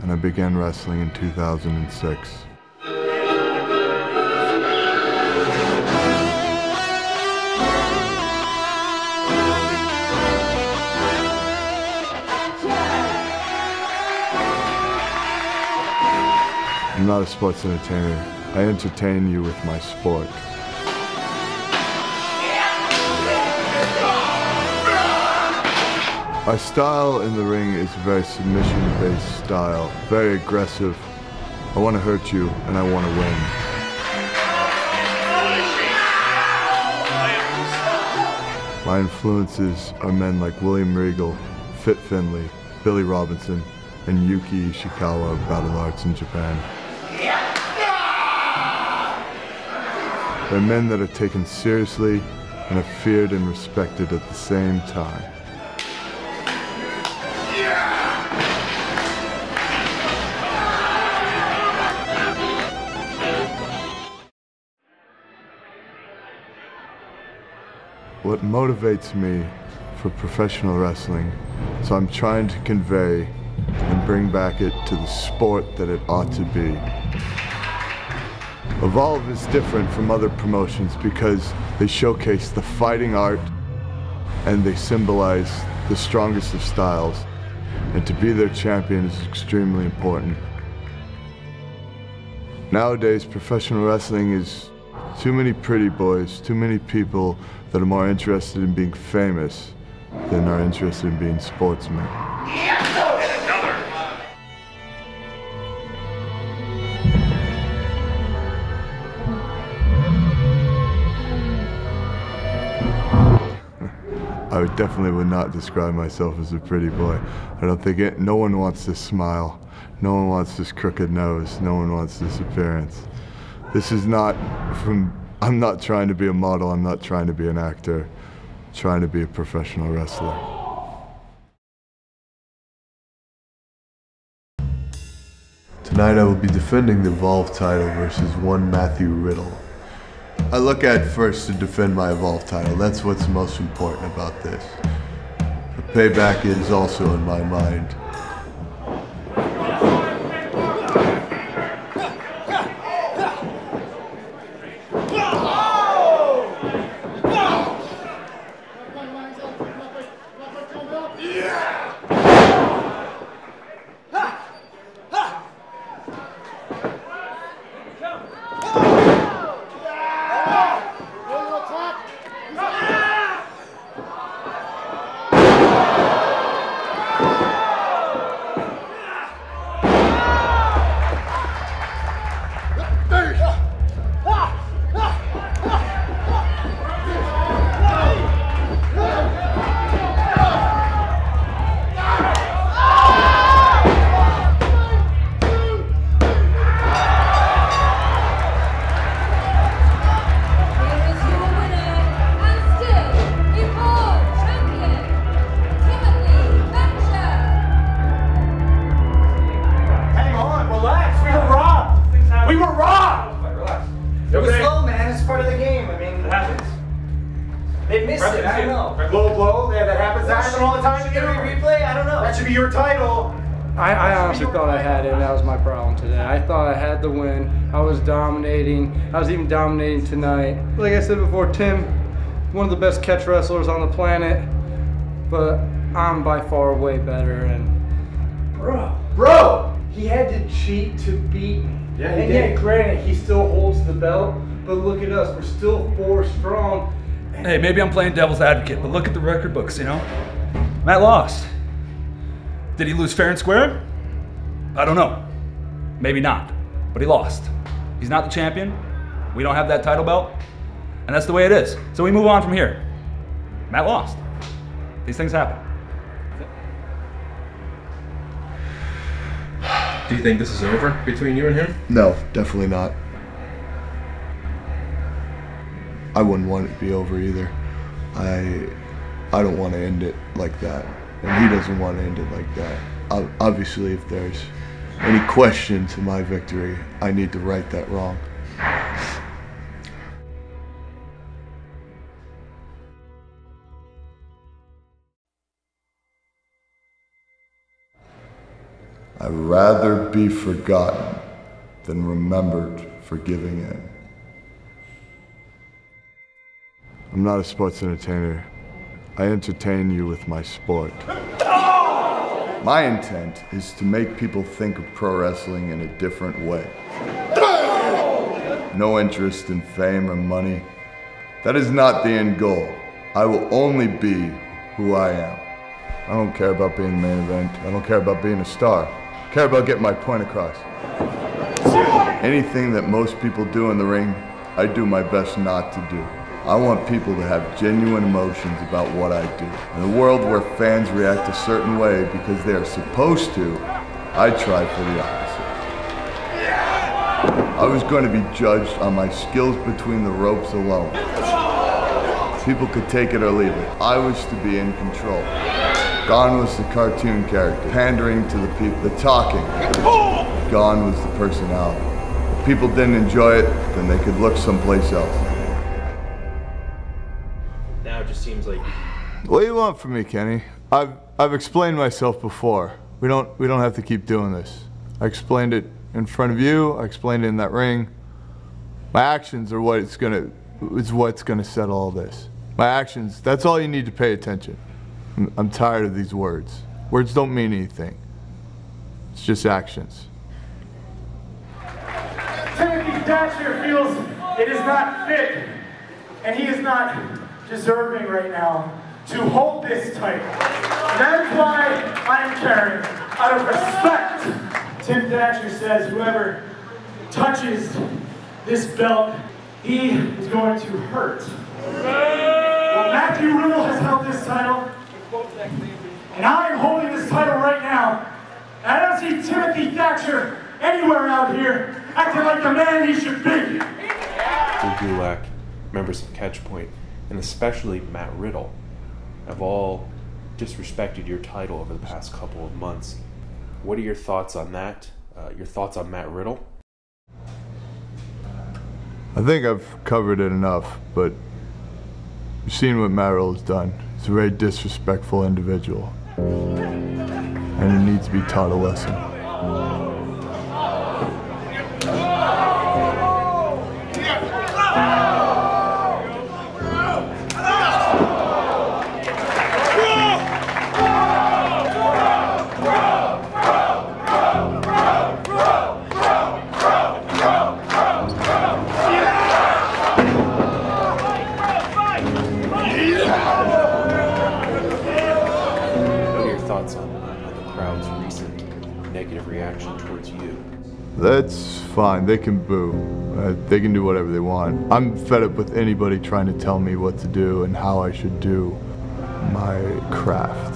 and I began wrestling in 2006. I'm not a sports entertainer. I entertain you with my sport. My style in the ring is a very submission-based style, very aggressive. I want to hurt you, and I want to win. My influences are men like William Regal, Fit Finlay, Billy Robinson, and Yuki Ishikawa of Battle Arts in Japan. They're men that are taken seriously and are feared and respected at the same time. What motivates me for professional wrestling, so I'm trying to convey and bring back it to the sport that it ought to be. Evolve is different from other promotions because they showcase the fighting art and they symbolize the strongest of styles. And to be their champion is extremely important. Nowadays, professional wrestling is too many pretty boys, too many people that are more interested in being famous than are interested in being sportsmen. I definitely would not describe myself as a pretty boy. I don't think it, no one wants this smile. No one wants this crooked nose. No one wants this appearance. This is not from, I'm not trying to be a model. I'm not trying to be an actor. I'm trying to be a professional wrestler. Tonight I will be defending the Evolve title versus one Matthew Riddle. I look at first to defend my Evolve title. That's what's most important about this. The payback is also in my mind. Dominating. I was even dominating tonight. Like I said before, Tim, one of the best catch wrestlers on the planet, but I'm by far way better. And bro, bro, he had to cheat to beat me. Yeah, he and did. yet, granted, he still holds the belt. But look at us, we're still four strong. Hey, maybe I'm playing devil's advocate, but look at the record books, you know? Matt lost. Did he lose fair and square? I don't know. Maybe not. But he lost. He's not the champion. We don't have that title belt. And that's the way it is. So we move on from here. Matt lost. These things happen. Do you think this is over between you and him? No, definitely not. I wouldn't want it to be over either. I I don't want to end it like that, and he doesn't want to end it like that. Obviously, if there's any question to my victory, I need to right that wrong. I'd rather be forgotten than remembered for giving in. I'm not a sports entertainer. I entertain you with my sport. My intent is to make people think of pro wrestling in a different way. No interest in fame or money. That is not the end goal. I will only be who I am. I don't care about being the main event. I don't care about being a star. I care about getting my point across. Anything that most people do in the ring, I do my best not to do. I want people to have genuine emotions about what I do. In a world where fans react a certain way because they are supposed to, I try for the opposite. I was going to be judged on my skills between the ropes alone. People could take it or leave it. I was to be in control. Gone was the cartoon character, pandering to the people, the talking. Gone was the personality. If people didn't enjoy it, then they could look someplace else. Seems like What do you want from me, Kenny? I've I've explained myself before. We don't we don't have to keep doing this. I explained it in front of you. I explained it in that ring. My actions are what it's gonna is what's gonna settle all this. My actions. That's all you need to pay attention. I'm, I'm tired of these words. Words don't mean anything. It's just actions. Timothy Thatcher feels it is not fit, and he is not deserving right now to hold this title. And that is why I am carrying, out of respect. Tim Thatcher says whoever touches this belt, he is going to hurt. Well, Matthew Riddle has held this title, and I am holding this title right now. And I don't see Timothy Thatcher anywhere out here acting like the man he should be. Drew Gulak, members of Catchpoint, and especially Matt Riddle, have all disrespected your title over the past couple of months. What are your thoughts on that? Uh, your thoughts on Matt Riddle? I think I've covered it enough, but you've seen what Merrill has done. He's a very disrespectful individual. And he needs to be taught a lesson. That's fine. They can boo. Uh, they can do whatever they want. I'm fed up with anybody trying to tell me what to do and how I should do my craft.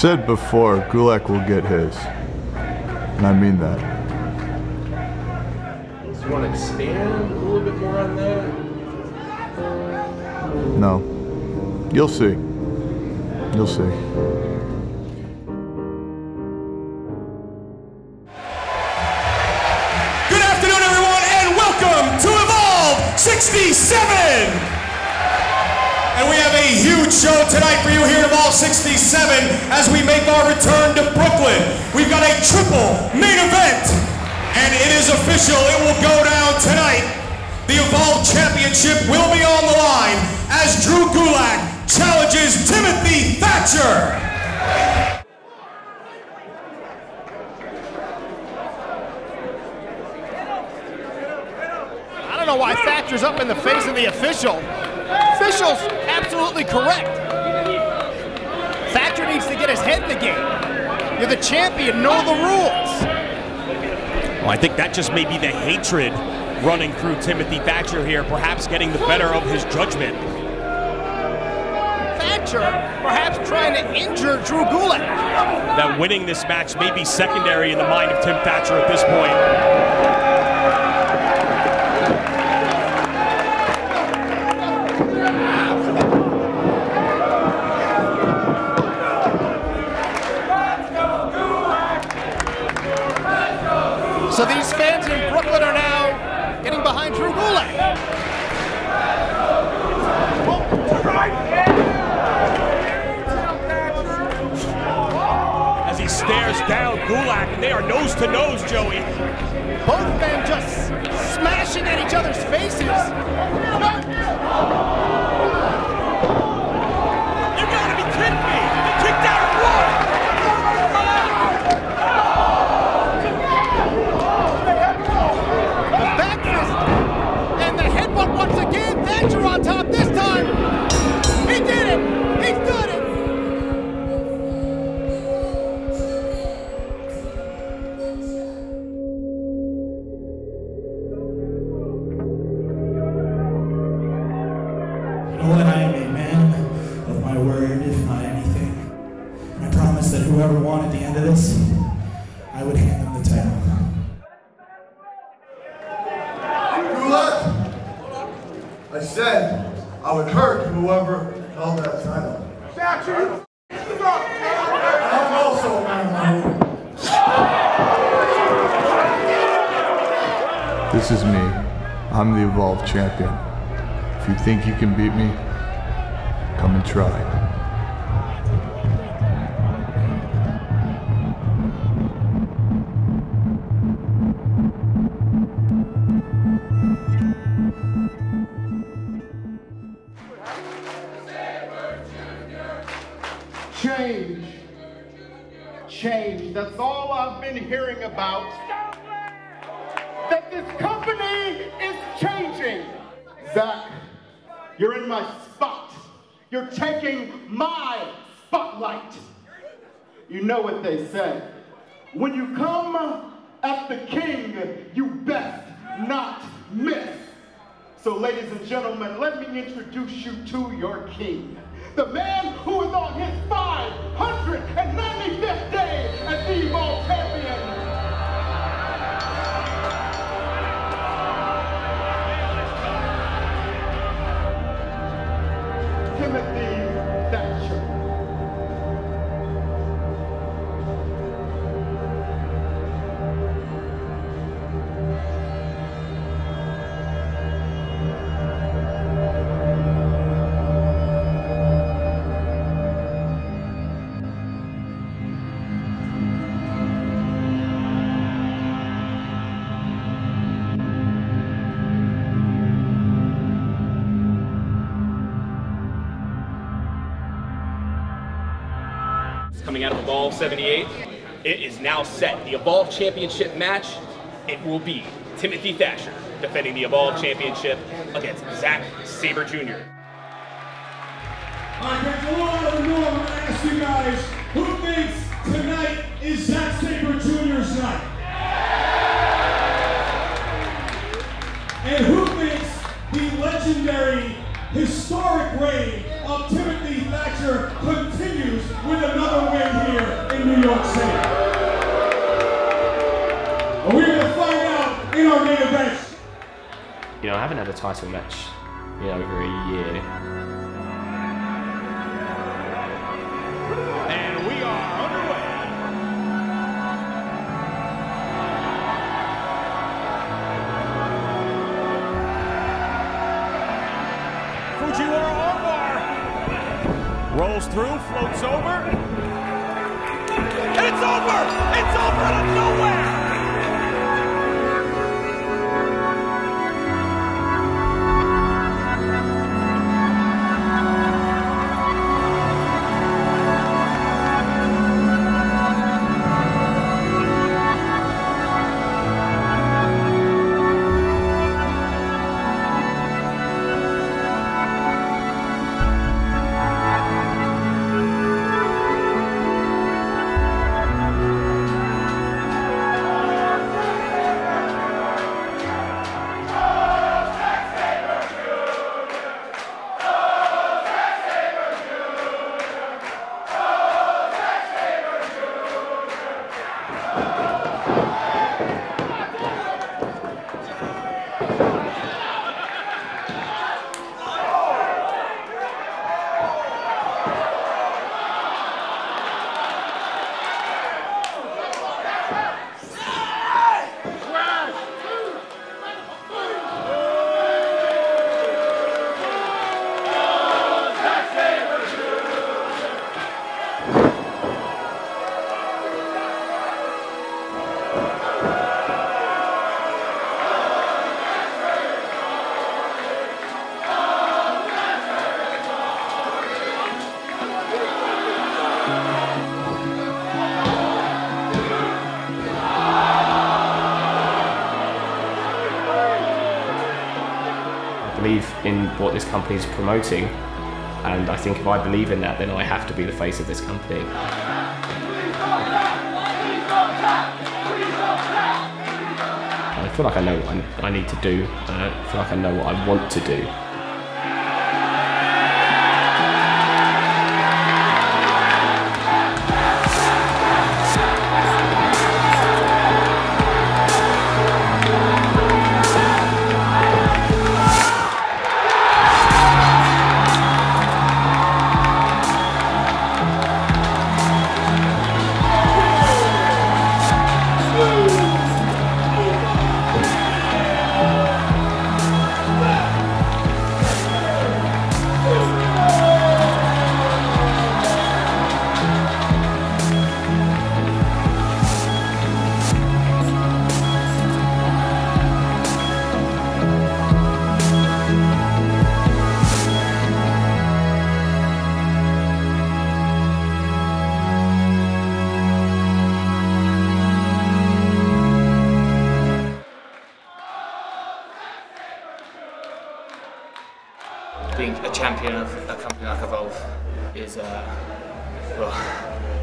Said before, Gulak will get his. And I mean that. Do you want to expand a little bit more on that? No. You'll see. You'll see. Good afternoon, everyone, and welcome to Evolve 67! Huge show tonight for you here at Evolve 67 as we make our return to Brooklyn. We've got a triple main event, and it is official. It will go down tonight. The Evolve Championship will be on the line as Drew Gulak challenges Timothy Thatcher. I don't know why Thatcher's up in the face of the official. Official's absolutely correct. Thatcher needs to get his head in the game. You're the champion, know the rules. Well, I think that just may be the hatred running through Timothy Thatcher here, perhaps getting the better of his judgment. Thatcher perhaps trying to injure Drew Gulak. That winning this match may be secondary in the mind of Tim Thatcher at this point. So these fans in Brooklyn are now getting behind Drew Gulak. As he stares down Gulak, and they are nose to nose, Joey. Both men just smashing at each other's faces. This is me. I'm the Evolved Champion. If you think you can beat me, come and try. So, ladies and gentlemen, let me introduce you to your king. The man who is on his 595th Coming out of Evolve 78, it is now set. The Evolve Championship match, it will be Timothy Thatcher defending the Evolve Championship against Zack Sabre Jr. A lot of ask you guys, who thinks tonight is Zack Sabre New York City? Well, we're gonna find out in our main event. You know, I haven't had a title match in over a year. And we are underway. Fujiwara armbar. Rolls through, floats over. It's over! It's over out of nowhere! What this company is promoting, and I think if I believe in that, then I have to be the face of this company. I feel like I know what I, need to do, I feel like I know what I want to do.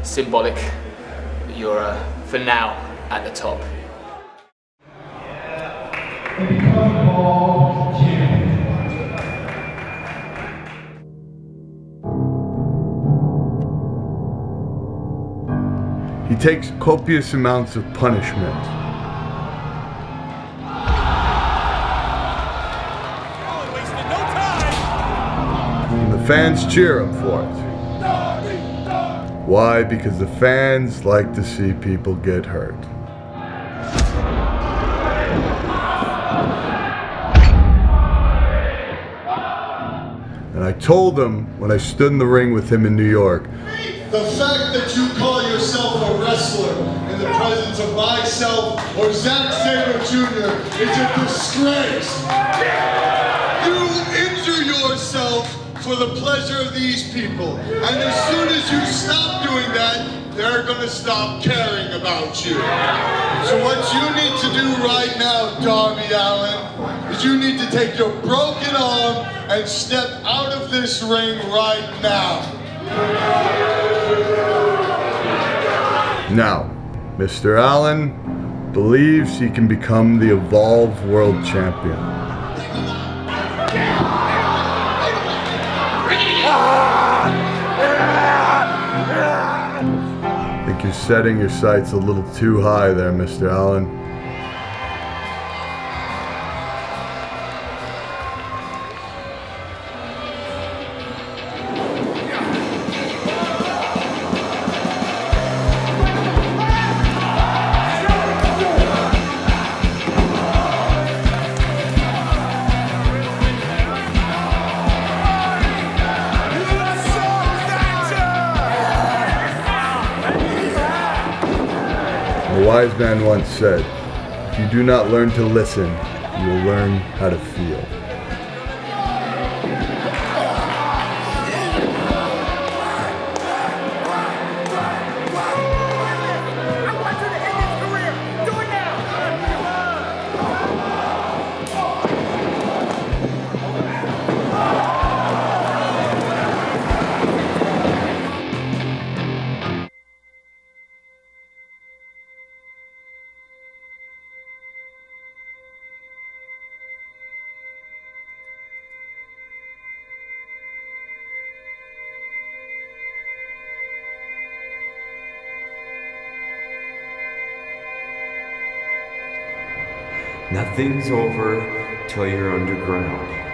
Symbolic that you're, uh, for now, at the top. He takes copious amounts of punishment. And the fans cheer him for it. Why? Because the fans like to see people get hurt. And I told him when I stood in the ring with him in New York, The fact that you call yourself a wrestler in the presence of myself or Zack Sabre Jr. is a disgrace. For the pleasure of these people. And as soon as you stop doing that, they're going to stop caring about you. So what you need to do right now, Darby Allin, is you need to take your broken arm and step out of this ring right now. Now, Mr. Allin believes he can become the Evolve World Champion. I think you're setting your sights a little too high there, Mr. Allin. Wise man once said, if you do not learn to listen, you will learn how to feel. Nothing's over till you're underground.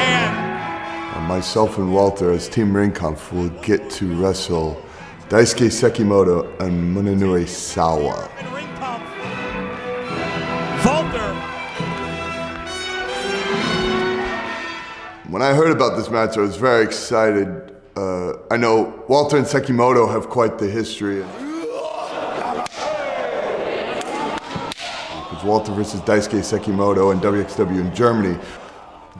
Man myself and Walter as Team Ringkampf will get to wrestle Daisuke Sekimoto and Munenori Sawa. Walter. When I heard about this match, I was very excited. Uh, I know Walter and Sekimoto have quite the history. Because Walter versus Daisuke Sekimoto and WXW in Germany,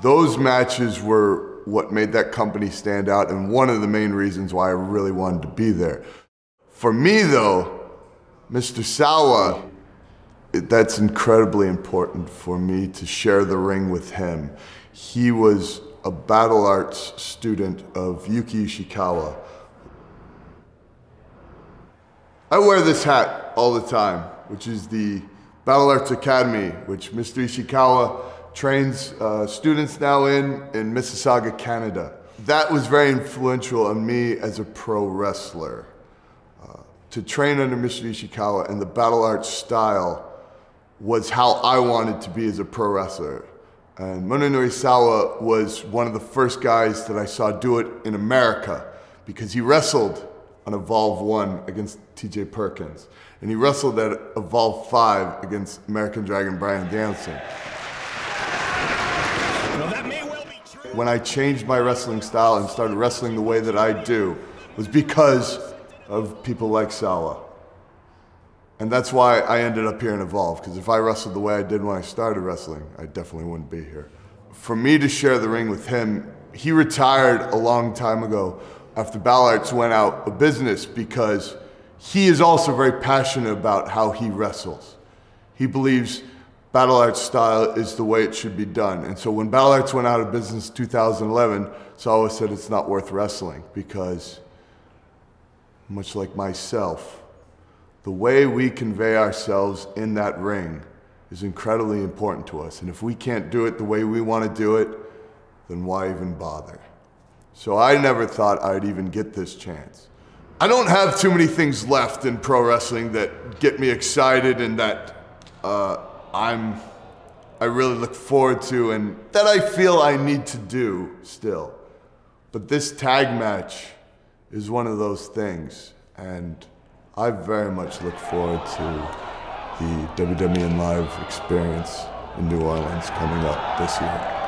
those matches were what made that company stand out and one of the main reasons why I really wanted to be there. For me, though, Mr. Sawa, that's incredibly important for me to share the ring with him. He was a battle arts student of Yuki Ishikawa. I wear this hat all the time, which is the Battle Arts Academy, which Mr. Ishikawa trains uh, students now in in Mississauga, Canada. That was very influential on me as a pro wrestler. Uh, to train under Mr. Ishikawa and the battle arts style was how I wanted to be as a pro wrestler. And Munenori Sawa was one of the first guys that I saw do it in America because he wrestled on Evolve 1 against TJ Perkins. And he wrestled at Evolve 5 against American Dragon Bryan Danielson. When I changed my wrestling style and started wrestling the way that I do was because of people like Sawa. And that's why I ended up here in Evolve, because if I wrestled the way I did when I started wrestling, I definitely wouldn't be here. For me to share the ring with him, he retired a long time ago after Battle Arts went out of business because he is also very passionate about how he wrestles. He believes battle arts style is the way it should be done. And so when battle arts went out of business in 2011, Sawa said it's not worth wrestling because, much like myself, the way we convey ourselves in that ring is incredibly important to us. And if we can't do it the way we want to do it, then why even bother? So I never thought I'd even get this chance. I don't have too many things left in pro wrestling that get me excited and that uh, I'm I really look forward to and that I feel I need to do still. But this tag match is one of those things and I very much look forward to the WWN Live experience in New Orleans coming up this year.